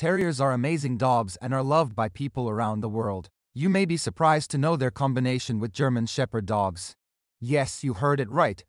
Terriers are amazing dogs and are loved by people around the world. You may be surprised to know their combination with German Shepherd dogs. Yes, you heard it right.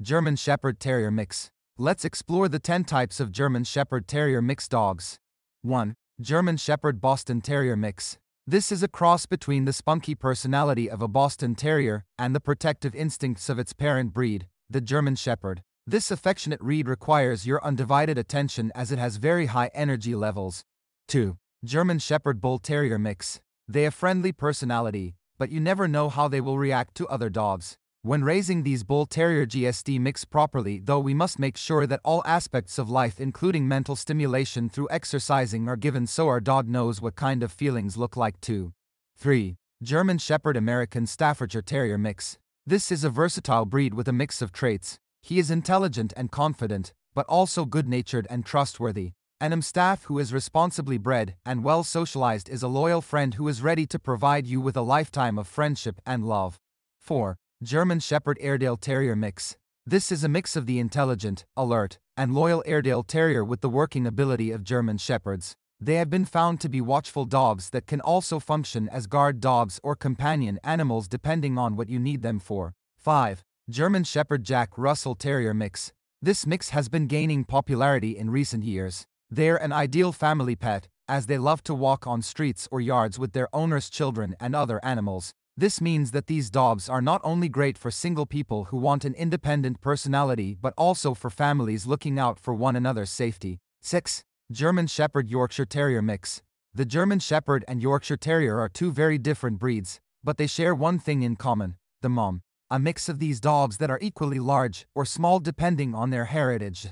German Shepherd Terrier Mix. Let's explore the 10 types of German Shepherd Terrier mix dogs. 1. German Shepherd Boston Terrier Mix. This is a cross between the spunky personality of a Boston Terrier and the protective instincts of its parent breed, the German Shepherd. This affectionate breed requires your undivided attention as it has very high energy levels. 2. German Shepherd Bull Terrier Mix. They have friendly personality, but you never know how they will react to other dogs. When raising these Bull Terrier GSD mix properly though we must make sure that all aspects of life including mental stimulation through exercising are given so our dog knows what kind of feelings look like too. 3. German Shepherd American Staffordshire Terrier Mix. This is a versatile breed with a mix of traits. He is intelligent and confident, but also good-natured and trustworthy. AmStaff who is responsibly bred and well socialized is a loyal friend who is ready to provide you with a lifetime of friendship and love. 4. German Shepherd Airedale Terrier Mix. This is a mix of the intelligent, alert, and loyal Airedale Terrier with the working ability of German Shepherds. They have been found to be watchful dogs that can also function as guard dogs or companion animals depending on what you need them for. 5. German Shepherd Jack Russell Terrier Mix. This mix has been gaining popularity in recent years. They're an ideal family pet, as they love to walk on streets or yards with their owner's children and other animals. This means that these dogs are not only great for single people who want an independent personality but also for families looking out for one another's safety. 6. German Shepherd Yorkshire Terrier Mix. The German Shepherd and Yorkshire Terrier are two very different breeds, but they share one thing in common the mom. A mix of these dogs that are equally large or small depending on their heritage.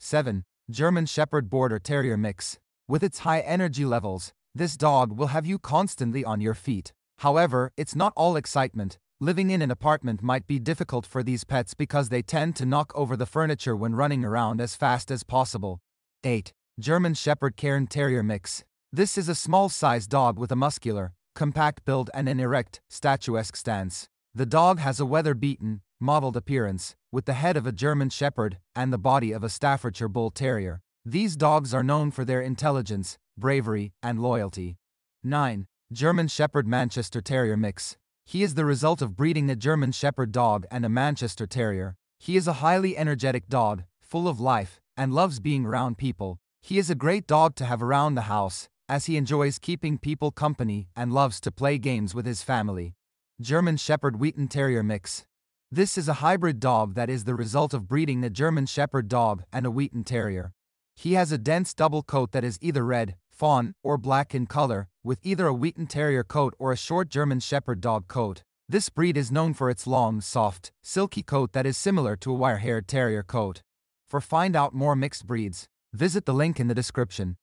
7. German Shepherd Border Terrier Mix. With its high energy levels, this dog will have you constantly on your feet. However, it's not all excitement. Living in an apartment might be difficult for these pets because they tend to knock over the furniture when running around as fast as possible. 8. German Shepherd Cairn Terrier Mix. This is a small-sized dog with a muscular, compact build and an erect, statuesque stance. The dog has a weather-beaten, mottled appearance, with the head of a German Shepherd and the body of a Staffordshire Bull Terrier. These dogs are known for their intelligence, bravery, and loyalty. 9. German Shepherd Manchester Terrier mix. He is the result of breeding a German Shepherd dog and a Manchester Terrier. He is a highly energetic dog, full of life, and loves being around people. He is a great dog to have around the house, as he enjoys keeping people company and loves to play games with his family. German Shepherd Wheaten Terrier mix. This is a hybrid dog that is the result of breeding a German Shepherd dog and a Wheaten Terrier. He has a dense double coat that is either red, fawn, or black in color, with either a Wheaten Terrier coat or a short German Shepherd dog coat. This breed is known for its long, soft, silky coat that is similar to a wire-haired terrier coat. For find out more mixed breeds, visit the link in the description.